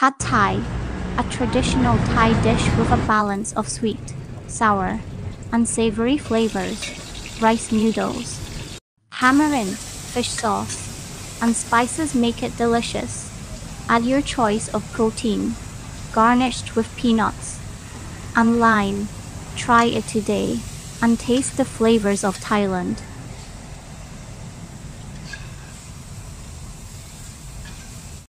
Pad Thai, a traditional Thai dish with a balance of sweet, sour, and savory flavors. Rice noodles. Tamarind, fish sauce, and spices make it delicious. Add your choice of protein, garnished with peanuts and lime. Try it today and taste the flavors of Thailand.